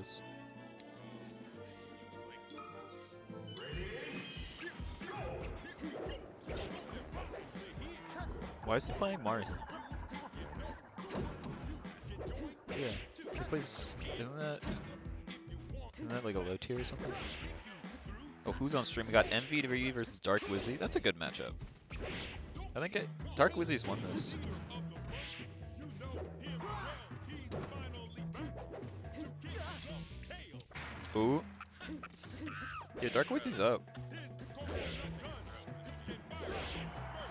this. Why is he playing Marth? Yeah, he plays. Isn't that? Isn't that like a low tier or something? Oh, who's on stream? We got MVD versus Dark Wizzy. That's a good matchup. I think it, Dark Wizzy's won this. Ooh. Yeah, Dark Wizzy's up.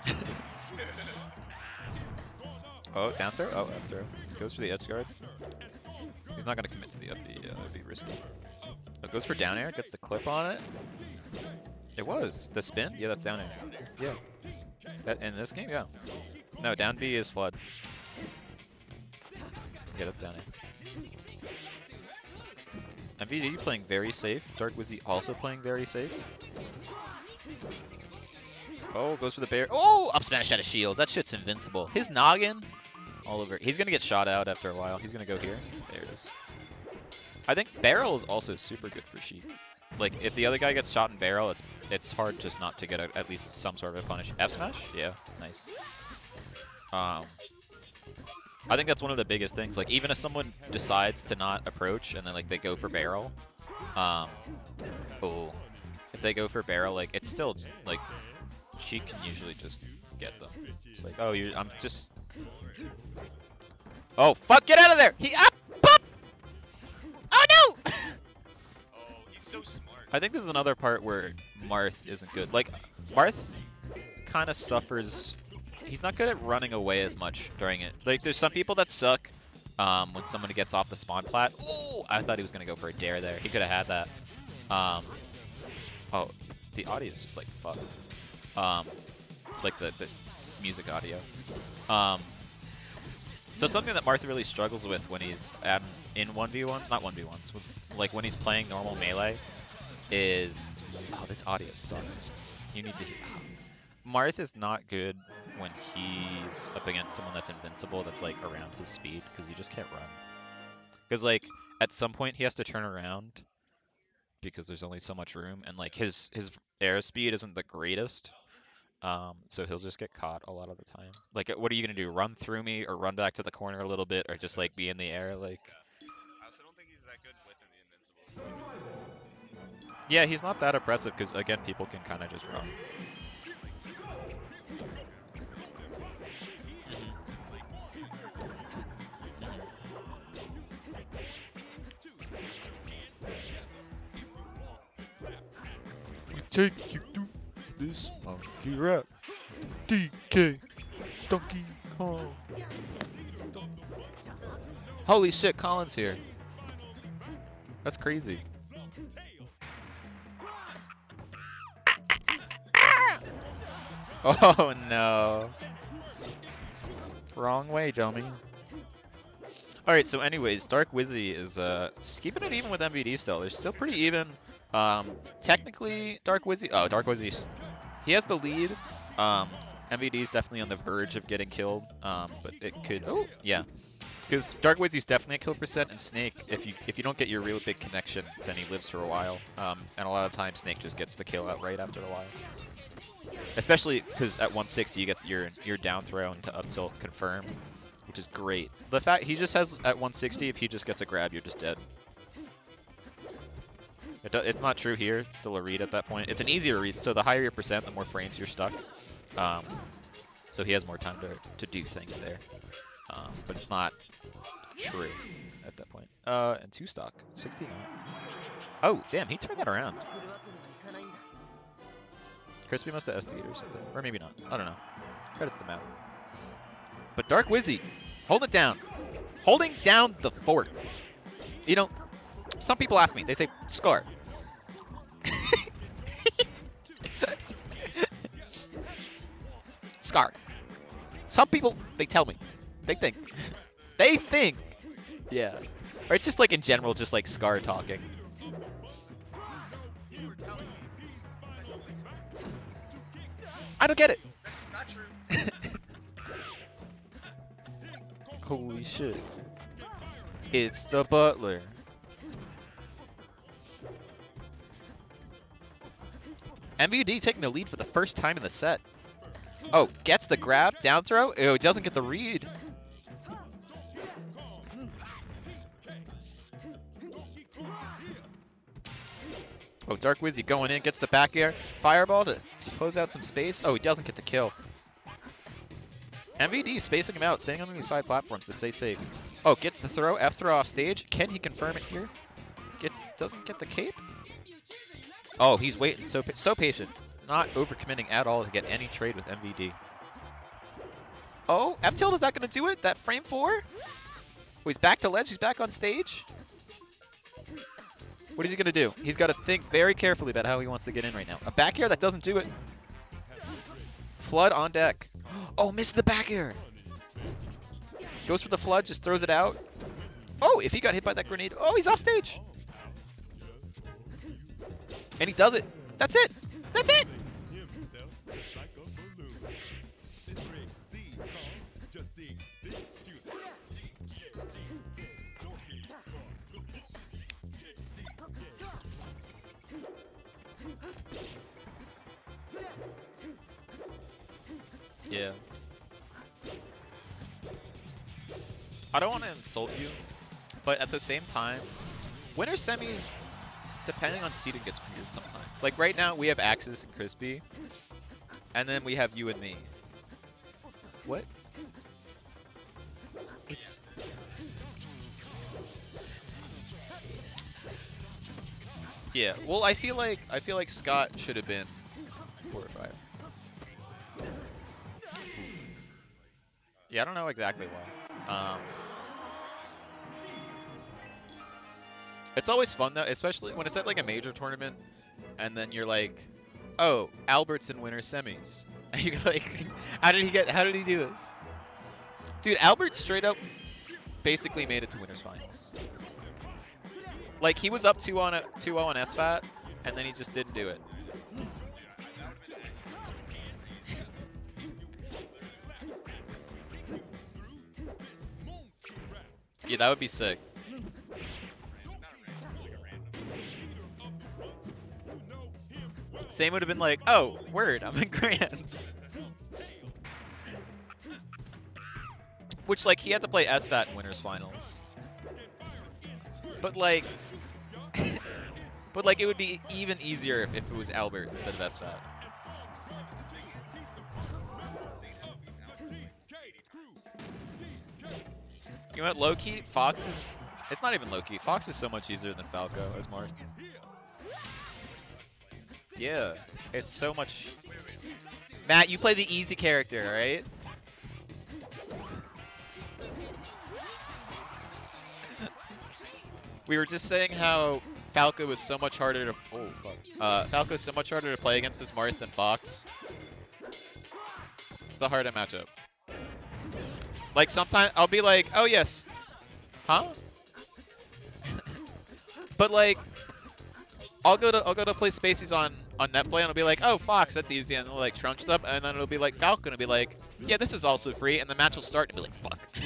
oh, down throw? Oh, up throw. Goes for the edge guard. He's not gonna commit to the up B, uh, that'd be risky. Oh, goes for down air, gets the clip on it. It was. The spin? Yeah, that's down air. Yeah. That in this game? Yeah. No, down B is flood. Yeah, that's down air. MVD playing very safe. Dark Wizzy also playing very safe. Oh, goes for the bear. Oh, up smash out of shield. That shit's invincible. His noggin, all over. He's gonna get shot out after a while. He's gonna go here. There it is. I think barrel is also super good for sheep. Like if the other guy gets shot in barrel, it's it's hard just not to get a, at least some sort of a punish. F smash? Yeah, nice. Um, I think that's one of the biggest things. Like even if someone decides to not approach and then like they go for barrel, um, oh, if they go for barrel, like it's still like she can usually just get them. It's like oh you, I'm just. Oh fuck! Get out of there! He up! Pop! Oh no! Oh, he's so smart. I think this is another part where Marth isn't good. Like Marth kind of suffers he's not good at running away as much during it. Like, there's some people that suck um, when someone gets off the spawn plat. Oh, I thought he was going to go for a dare there. He could have had that. Um, oh, the audio is just, like, fucked. Um, like, the, the music audio. Um, so something that Martha really struggles with when he's at, in 1v1, not 1v1s, like when he's playing normal melee, is... Oh, this audio sucks. You need to... hear... Marth is not good when he's up against someone that's invincible that's like around his speed because you just can't run. Because like at some point he has to turn around because there's only so much room and like his his air speed isn't the greatest. Um, so he'll just get caught a lot of the time. Like, what are you gonna do? Run through me, or run back to the corner a little bit, or just like be in the air? Like, I also don't think he's that good with the invincibles. yeah, he's not that oppressive because again, people can kind of just run. Take you to this monkey rap. DK Donkey Kong. Holy shit, Colin's here. That's crazy. Oh no. Wrong way, dummy. Alright, so anyways, Dark Wizzy is uh, keeping it even with MVD still. They're still pretty even. Um, technically, Dark Wizzy. Oh, Dark Wizzy. He has the lead. Um, MVD is definitely on the verge of getting killed. Um, but it could. Oh, yeah. Because Dark Wizzy's definitely a kill percent, and Snake, if you if you don't get your real big connection, then he lives for a while. Um, and a lot of times Snake just gets the kill out right after a while. Especially because at 160 you get your your down throw into up tilt confirm, which is great. The fact he just has at 160, if he just gets a grab, you're just dead. It do, it's not true here. It's still a read at that point. It's an easier read, so the higher your percent, the more frames you're stuck. Um, so he has more time to, to do things there. Um, but it's not true at that point. Uh, and two stock, 69. Oh, damn, he turned that around. Krispy must have SD'd or something. Or maybe not. I don't know. Credits to Matt. But Dark Wizzy, hold it down. Holding down the fort. You know, some people ask me, they say, Scar. Scar. Some people, they tell me. They think. they think. Yeah. Or it's just like in general, just like Scar talking. I don't get it. Holy shit. It's the butler. MVD taking the lead for the first time in the set. Oh, gets the grab, down throw. Oh, doesn't get the read. Oh, Dark Wizzy going in, gets the back air. Fireball to close out some space. Oh, he doesn't get the kill. MVD spacing him out, staying on these side platforms to stay safe. Oh, gets the throw, F throw off stage. Can he confirm it here? Gets doesn't get the cape. Oh, he's waiting so so patient, not overcommitting at all to get any trade with MVD. Oh, F tilt is that going to do it? That frame four? Oh, he's back to ledge. He's back on stage. What is he going to do? He's got to think very carefully about how he wants to get in right now. A back air that doesn't do it. Flood on deck. Oh, missed the back air. Goes for the flood, just throws it out. Oh, if he got hit by that grenade. Oh, he's off stage. And he does it. That's it. That's it. Yeah. I don't want to insult you, but at the same time, winter semis, depending on seeding, gets weird sometimes. Like right now, we have Axis and Krispy, and then we have you and me. What? It's. Yeah. Well, I feel like I feel like Scott should have been four or five. Yeah, I don't know exactly why. Um, it's always fun though, especially when it's at like a major tournament, and then you're like, "Oh, Albert's in winter semis," and you're like, "How did he get? How did he do this?" Dude, Albert straight up basically made it to winners finals. Like he was up 2 on a 2-0 on SFAT, and then he just didn't do it. Yeah, that would be sick. Same would have been like, oh, word, I'm in Grands. Which, like, he had to play SFAT in Winners Finals. But, like... but, like, it would be even easier if, if it was Albert instead of SFAT. You know what, low-key, Fox is... It's not even low-key. Fox is so much easier than Falco as Marth. Yeah, it's so much... Matt, you play the easy character, right? we were just saying how Falco was so much harder to... Oh, fuck. Uh, Falco is so much harder to play against as Marth than Fox. It's a harder matchup. Like sometimes I'll be like, oh yes, huh? but like, I'll go to I'll go to play spacies on on NetPlay and I'll be like, oh Fox, that's easy, and they'll like trunch them, and then it'll be like Falcon, and be like, yeah, this is also free, and the match will start and be like, fuck.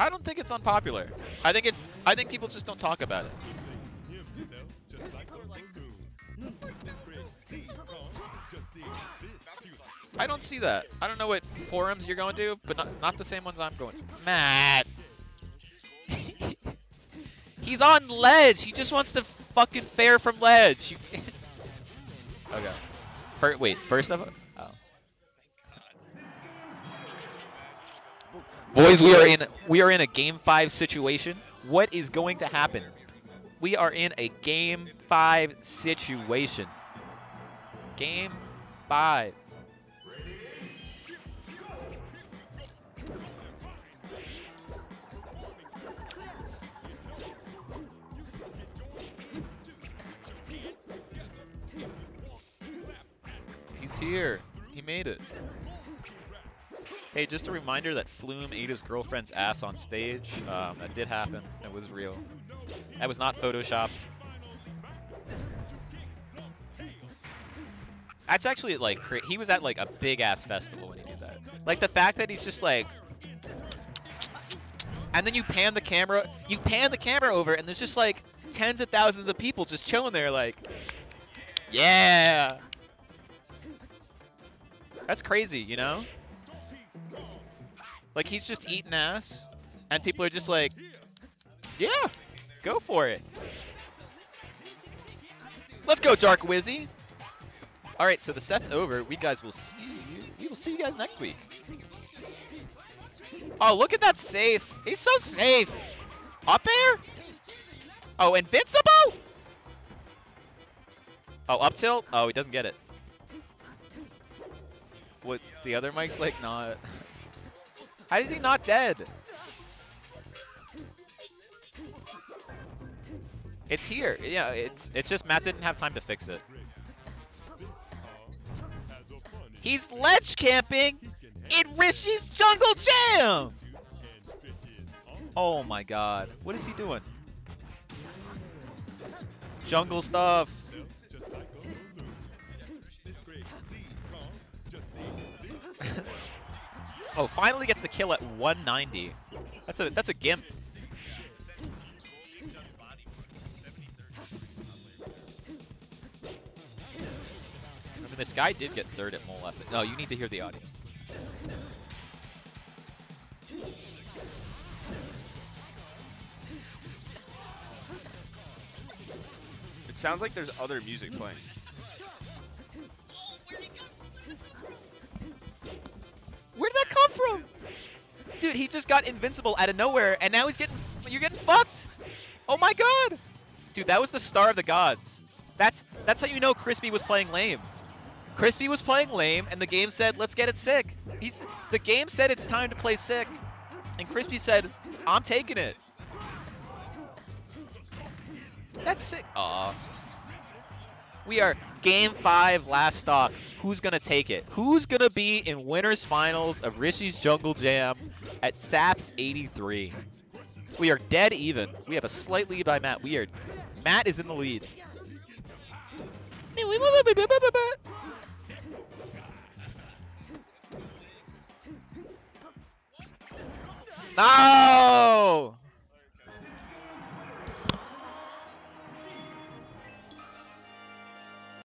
I don't think it's unpopular. I think it's I think people just don't talk about it. I don't see that. I don't know what forums you're going to, but not, not the same ones I'm going to. Matt! He's on ledge! He just wants to fucking fair from ledge! Okay. For, wait, first of all... Oh. Boys, we are in we are in a game five situation. What is going to happen? We are in a game five situation. Game five. Here. He made it. Hey, just a reminder that Flume ate his girlfriend's ass on stage. Um, that did happen. It was real. That was not photoshopped. That's actually like he was at like a big ass festival when he did that. Like the fact that he's just like and then you pan the camera, you pan the camera over, and there's just like tens of thousands of people just chilling there, like, yeah. That's crazy, you know? Like he's just eating ass, and people are just like, yeah, go for it. Let's go, Dark Wizzy. All right, so the set's over. We guys will see you. We will see you guys next week. Oh, look at that safe. He's so safe. Up air? Oh, invincible? Oh, up tilt? Oh, he doesn't get it. What, the other mic's like not... How is he not dead? It's here. Yeah, it's it's just Matt didn't have time to fix it. He's ledge camping in Rishi's Jungle Jam! Oh my god. What is he doing? Jungle stuff. Oh, finally gets the kill at 190. That's a that's a gimp. I mean, this guy did get third at Molested. No, you need to hear the audio. It sounds like there's other music playing. Dude, he just got invincible out of nowhere, and now he's getting, you're getting fucked. Oh my god. Dude, that was the star of the gods. That's, that's how you know Krispy was playing lame. Krispy was playing lame, and the game said, let's get it sick. He's, the game said it's time to play sick. And Krispy said, I'm taking it. That's sick. Aw. We are game five, last stock. Who's gonna take it? Who's gonna be in winners finals of Rishi's Jungle Jam at S@PS 83? We are dead even. We have a slight lead by Matt. Weird. Matt is in the lead. No!